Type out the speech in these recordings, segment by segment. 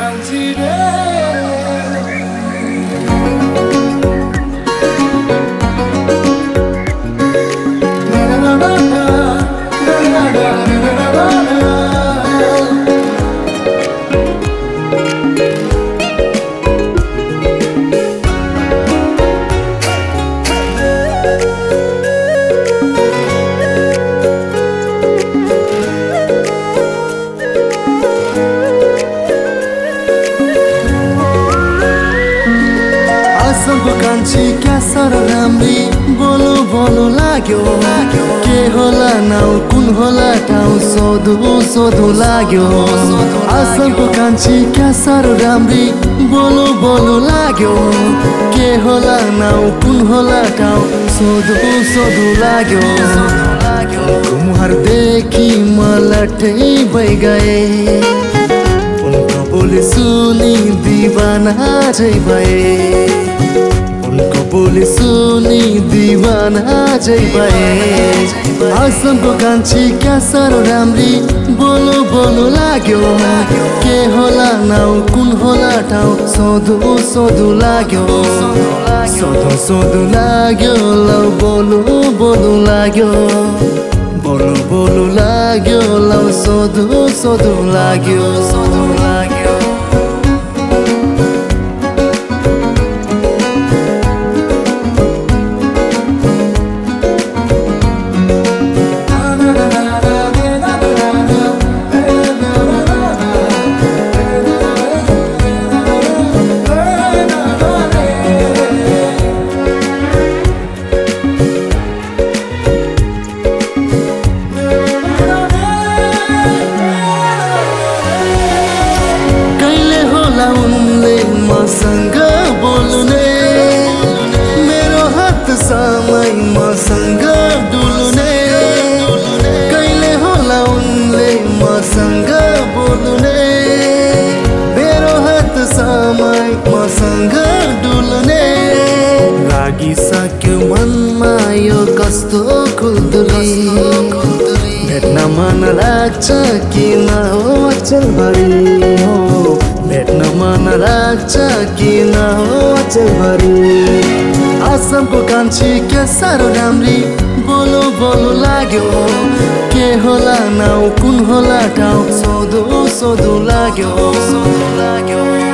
कान्छी रे आसमको कान्छी क्या सर राम्री? बोलो बोलो लाग्यो। के होला नाउ कुन होला ठाउँ सोधु सोधु लाग्यो। आसमको कान्छी क्या सर राम्री? बोलो बोलो लाग्यो। के होला नाउ कुन होला ठाउँ सोधु सोधु लाग्यो। मुहारदेखि म लट्ठै भइगए उनको बोली सुनी दिवाना चाहिँ भए। बोली सुनी दिवाना चाहिँ भए आसमको कान्छी क्या साह्रो राम्री बोलो बोलो लाग्यो। के होला नाउ कुन होला ठाउँ सोधु सोधु लाग्यो। सोधु सोधु लाग्यो लौ बोलो बोलो लाग्यो। बोलो बोलो लाग्यो लौ सोधु सोधु लाग्यो सोधु लाग्यो। मसँग डुल्ने लागिसक्यो मनमा यो कस्तो खुल्दुली भेट्न मन लाग्छ किन हो हो भेट्न मन लाग्छ किन हो अचलभरि आसामको कान्छी क्या साह्रो राम्री? बोलो बोलो लाग्यो। के होला नाउ कुन होला ठाउँ? सोधो सोधो लाग्यो सोधो लाग्यो।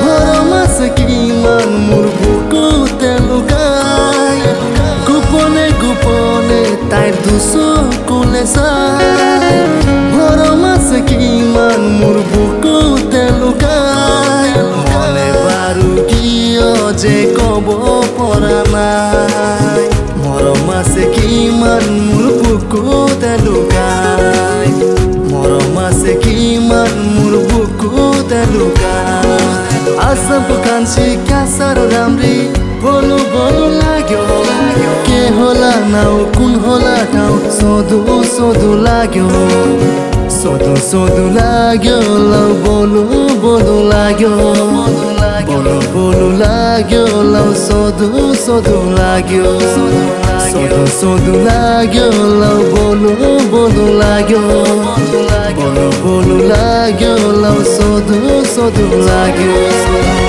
ঘৰমা কিমান কুলেছা ঘৰমা কিমান মোৰ মনে বাৰু কিয় যে ক'ব পৰা নাই মৰম আছে কিমান राम्री बोलो बोलो लाग्यो। के होला नाउ कुन होला ठाउँ सोधु सोधु लाग्यो। सोधु सोधु लाग्यो लौ बोलो बोलो लाग्यो। बोलो बोलो लाग्यो लौ सोधु सोधु लाग्यो। सोधु सोधु लाग्यो लौ बोलो बोलो लाग्यो। बोलो बोलो लाग्यो लौ सोधु सोधु लाग्यो।